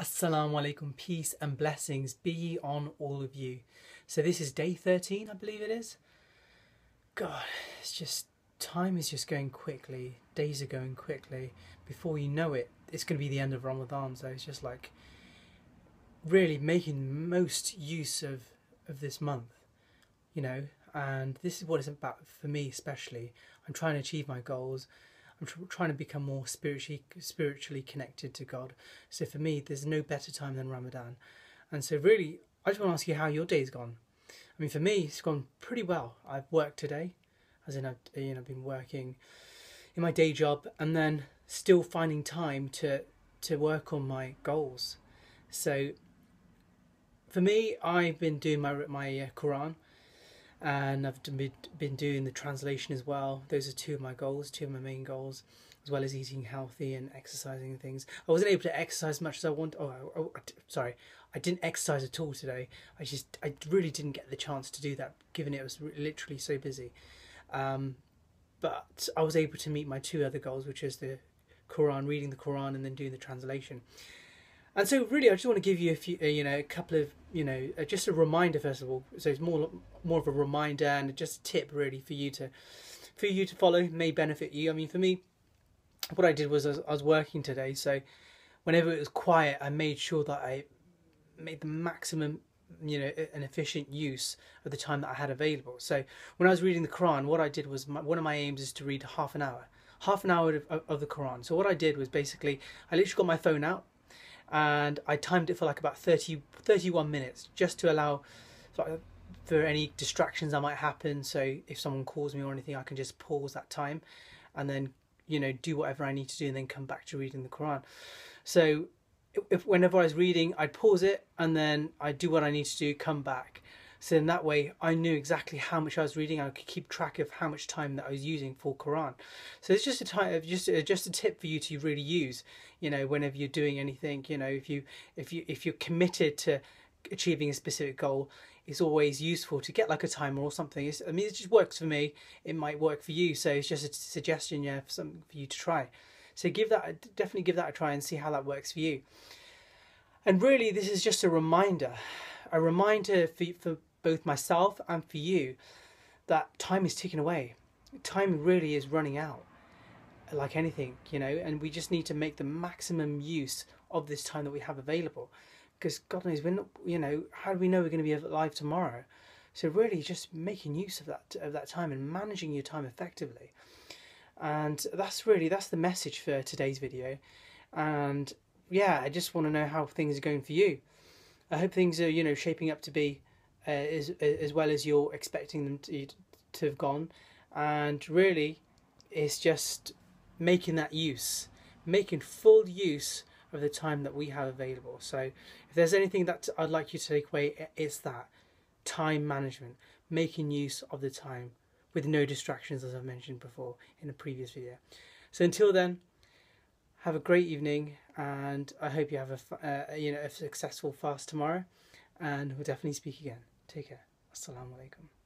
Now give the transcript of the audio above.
Assalamu alaikum, peace and blessings be on all of you. So, this is day 13, I believe it is. God, it's just, time is just going quickly, days are going quickly. Before you know it, it's going to be the end of Ramadan, so it's just like really making most use of, of this month, you know. And this is what it's about for me, especially. I'm trying to achieve my goals. I'm tr- trying to become more spiritually spiritually connected to God. So for me, there's no better time than Ramadan. And so really, I just want to ask you how your day's gone. I mean, for me, it's gone pretty well. I've worked today, as in I've you know been working in my day job, and then still finding time to to work on my goals. So for me, I've been doing my my uh, Quran and I've been doing the translation as well. Those are two of my goals, two of my main goals, as well as eating healthy and exercising and things. I wasn't able to exercise as much as I want. Oh, oh, oh sorry, I didn't exercise at all today. I just, I really didn't get the chance to do that, given it was literally so busy. Um, but I was able to meet my two other goals, which is the Quran, reading the Quran, and then doing the translation. And so, really, I just want to give you a few, uh, you know, a couple of, you know, uh, just a reminder first of all. So it's more, more of a reminder and just a tip really for you to, for you to follow. May benefit you. I mean, for me, what I did was I was, I was working today, so whenever it was quiet, I made sure that I made the maximum, you know, an efficient use of the time that I had available. So when I was reading the Quran, what I did was my, one of my aims is to read half an hour, half an hour of, of the Quran. So what I did was basically I literally got my phone out and I timed it for like about 30, 31 minutes just to allow for, any distractions that might happen. So if someone calls me or anything, I can just pause that time and then you know do whatever I need to do and then come back to reading the Quran. So if whenever I was reading, I'd pause it and then I'd do what I need to do, come back. So in that way, I knew exactly how much I was reading. I could keep track of how much time that I was using for Quran. So it's just a time, uh, just uh, just a tip for you to really use. You know, whenever you're doing anything, you know, if you if you if you're committed to achieving a specific goal, it's always useful to get like a timer or something. It's, I mean, it just works for me. It might work for you. So it's just a suggestion, yeah, for something for you to try. So give that definitely give that a try and see how that works for you. And really, this is just a reminder, a reminder for, for both myself and for you that time is ticking away. Time really is running out, like anything, you know, and we just need to make the maximum use of this time that we have available. Because God knows, we're not, you know, how do we know we're going to be alive tomorrow? So really, just making use of that of that time and managing your time effectively, and that's really that's the message for today's video. And yeah, I just want to know how things are going for you. I hope things are you know shaping up to be uh, as as well as you're expecting them to to have gone, and really, it's just making that use, making full use of the time that we have available. So, if there's anything that I'd like you to take away, it's that time management, making use of the time with no distractions, as I've mentioned before in a previous video. So, until then, have a great evening, and I hope you have a uh, you know a successful fast tomorrow, and we'll definitely speak again. Take care. Assalamu alaikum.